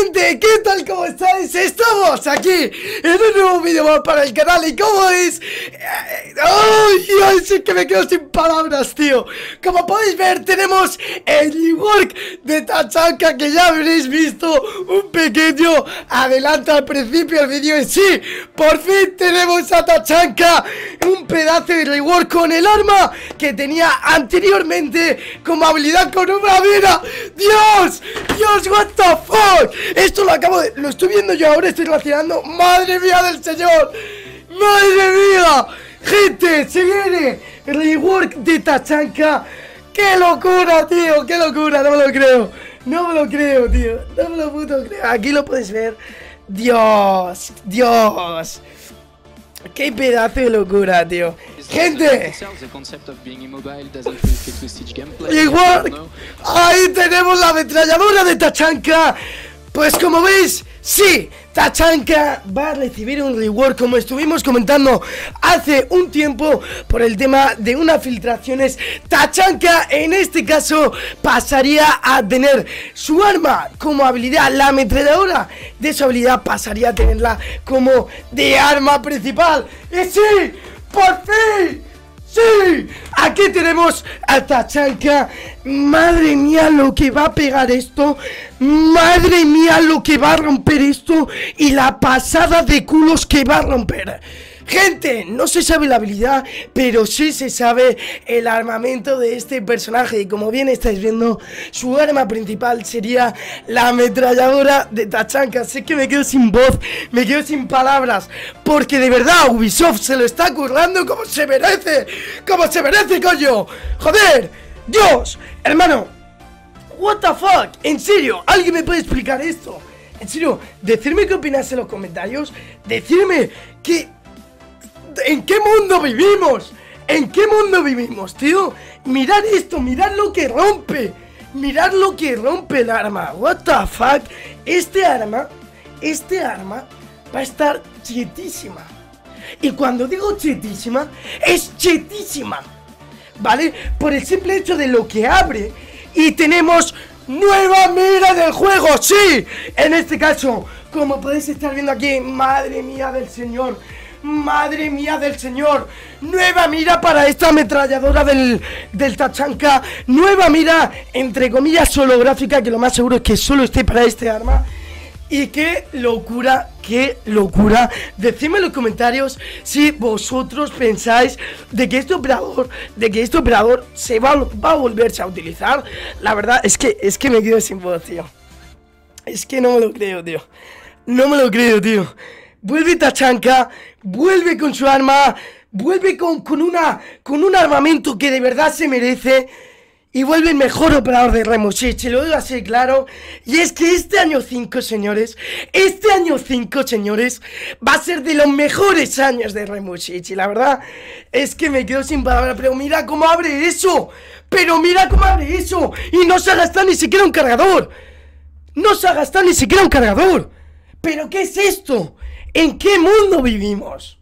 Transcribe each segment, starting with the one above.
in ¿qué tal? ¿Cómo estáis? Estamos aquí en un nuevo vídeo más para el canal y como veis... Eh, ¡Ay! ¡Ay! Sí que me quedo sin palabras, tío Como podéis ver, tenemos el rework de Tachanka que ya habréis visto un pequeño adelanto al principio del vídeo Y sí, por fin tenemos a Tachanka un pedazo de rework con el arma que tenía anteriormente como habilidad con una vida ¡Dios! ¡Dios! ¡What the fuck! Esto lo acabo de... Lo estoy viendo yo ahora, estoy relacionando ¡Madre mía del señor! ¡Madre mía! Gente, se viene rework de Tachanka ¡Qué locura, tío! ¡Qué locura! No me lo creo No me lo creo, tío No me lo puto creo Aquí lo puedes ver Dios Dios Qué pedazo de locura, tío. Gente. Igual. Ahí tenemos la ametralladora de Tachanka. Pues como veis, sí, Tachanka va a recibir un reward como estuvimos comentando hace un tiempo por el tema de unas filtraciones. Tachanka en este caso pasaría a tener su arma como habilidad, la ametralladora de su habilidad pasaría a tenerla como de arma principal. ¡Y sí! ¡Por fin! ¡Sí! Aquí tenemos a Tachanka. Madre mía lo que va a pegar esto. Madre mía lo que va a romper esto. Y la pasada de culos que va a romper. Gente, no se sabe la habilidad, pero sí se sabe el armamento de este personaje. Y como bien estáis viendo, su arma principal sería la ametralladora de Tachanka. Sé que me quedo sin voz, me quedo sin palabras, porque de verdad Ubisoft se lo está currando como se merece. Como se merece, coño. Joder, Dios, hermano. What the fuck, en serio, ¿alguien me puede explicar esto? En serio, decirme qué opinas en los comentarios, decirme que ¿En qué mundo vivimos? ¿En qué mundo vivimos, tío? Mirad esto, mirad lo que rompe. Mirad lo que rompe el arma. What the fuck? Este arma, este arma va a estar chetísima. Y cuando digo chetísima, es chetísima. ¿Vale? Por el simple hecho de lo que abre. Y tenemos nueva mira del juego. Sí, en este caso, como podéis estar viendo aquí, madre mía del señor. Madre mía del señor Nueva mira para esta ametralladora del, del Tachanka Nueva mira, entre comillas, holográfica Que lo más seguro es que solo esté para este arma. Y qué locura, qué locura. Decidme en los comentarios si vosotros pensáis De que este operador, de que este operador se va, va a volverse a utilizar. La verdad es que, es que me quedo sin voz, tío. Es que no me lo creo, tío. No me lo creo, tío Vuelve Tachanka, vuelve con su arma, vuelve con, con, una, con un armamento que de verdad se merece y vuelve el mejor operador de Rainbow Six, lo digo así claro. Y es que este año 5, señores, este año 5, señores, va a ser de los mejores años de Six. Y la verdad es que me quedo sin palabras, pero mira cómo abre eso. Pero mira cómo abre eso. Y no se ha gastado ni siquiera un cargador. No se ha gastado ni siquiera un cargador. ¿Pero qué es esto? ¿En qué mundo vivimos?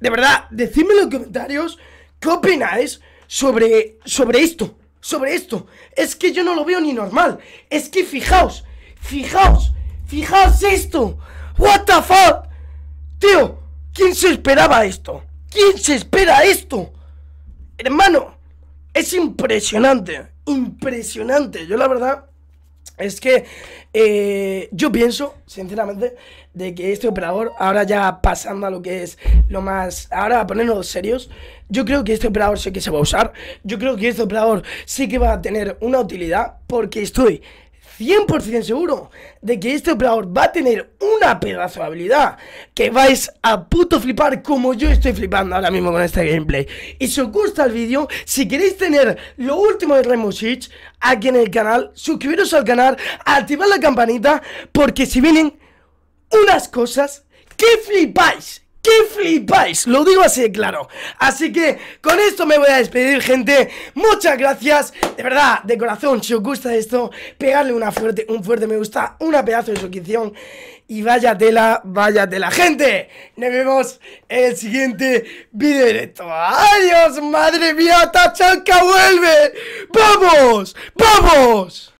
De verdad, decidme en los comentarios qué opináis sobre, sobre esto. Sobre esto. Es que yo no lo veo ni normal. Es que fijaos, fijaos, fijaos esto. What the fuck? Tío, ¿quién se esperaba esto? ¿Quién se espera esto? Hermano, es impresionante. Impresionante. Yo la verdad es que eh, yo pienso, sinceramente, de que este operador, ahora ya pasando a lo que es lo más, ahora a ponernos serios, yo creo que este operador sí que se va a usar, yo creo que este operador sí que va a tener una utilidad, porque estoy 100% seguro de que este operador va a tener una pedazo de habilidad que vais a puto flipar como yo estoy flipando ahora mismo con este gameplay. Y si os gusta el vídeo, si queréis tener lo último de Rainbow Six aquí en el canal, suscribiros al canal, activad la campanita, porque si vienen unas cosas que flipáis. ¡Qué flipáis! Lo digo así de claro. Así que con esto me voy a despedir, gente. Muchas gracias. De verdad, de corazón, si os gusta esto, pegarle una fuerte, un fuerte me gusta, una pedazo de suscripción. Y vaya tela, vaya tela. Gente, nos vemos en el siguiente video directo. ¡Adiós! ¡Madre mía! ¡Tachanka vuelve! ¡Vamos! ¡Vamos!